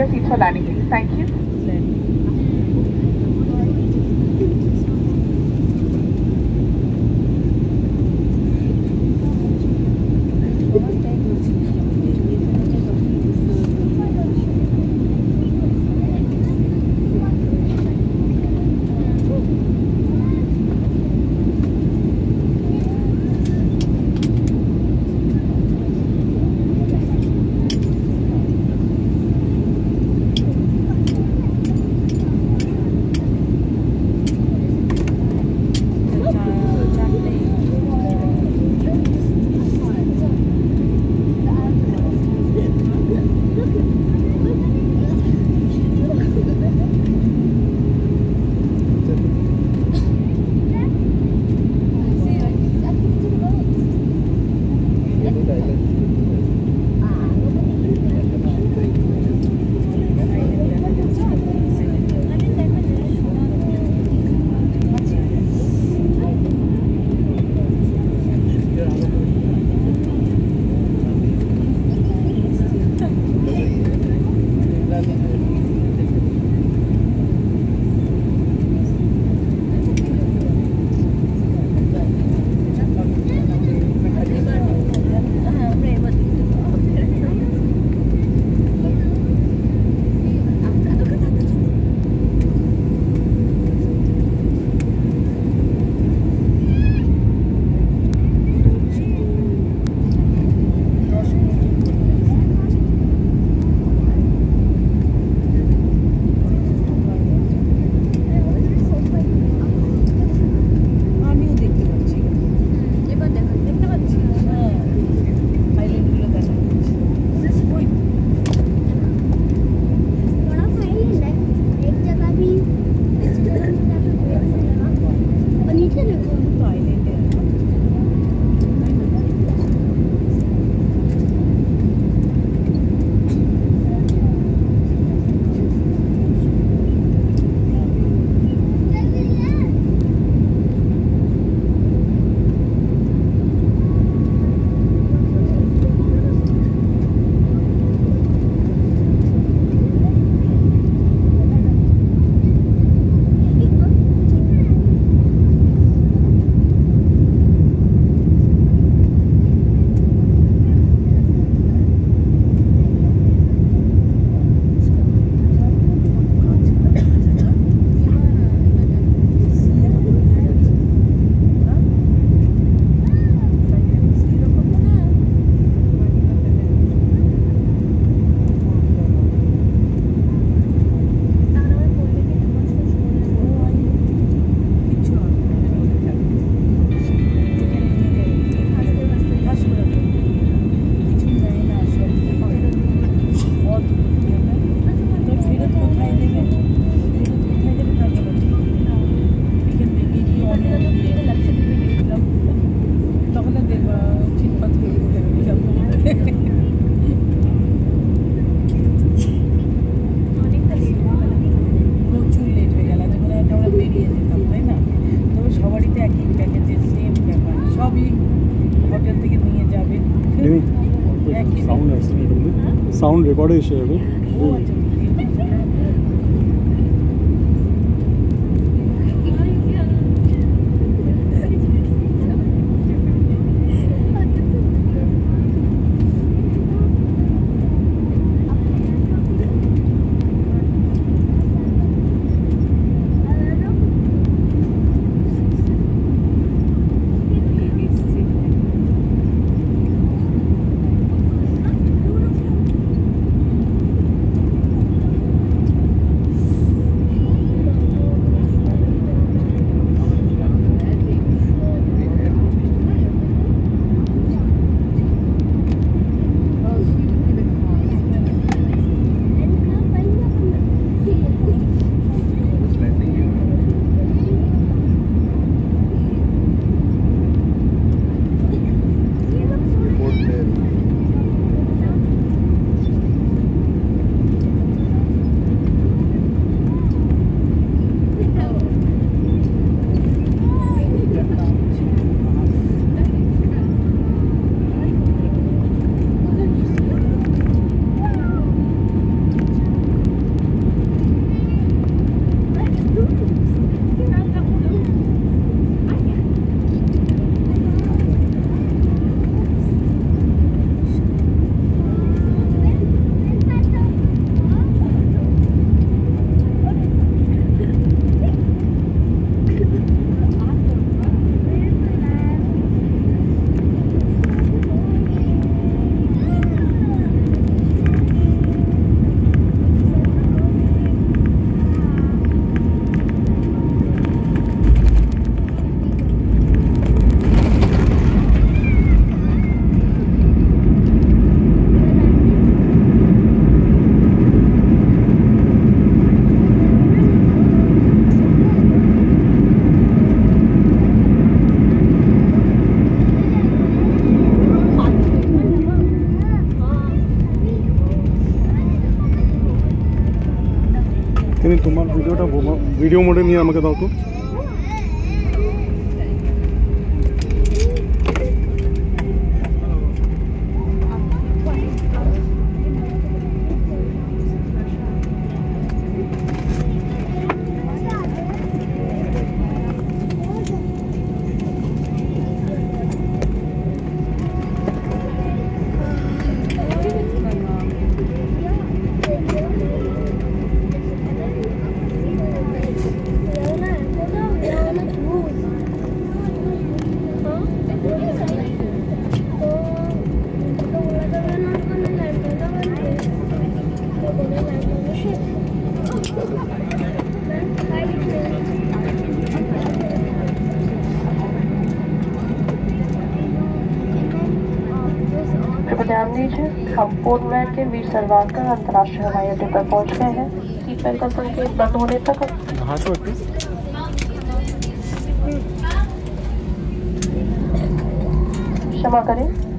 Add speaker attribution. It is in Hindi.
Speaker 1: your seat for landing. Thank you.
Speaker 2: Phone record he
Speaker 3: share हो
Speaker 4: তোমার ভিডিওটা ভিডিও মোডে নিয়ে আমাকে দাও তো।
Speaker 5: दीजिए हम पोर्टलैंड के वीर सावरकर अंतर्राष्ट्रीय हवाई अड्डे पर पहुँच गए हैं। सीट बेल्ट का संकेत बंद होने तक क्षमा करें।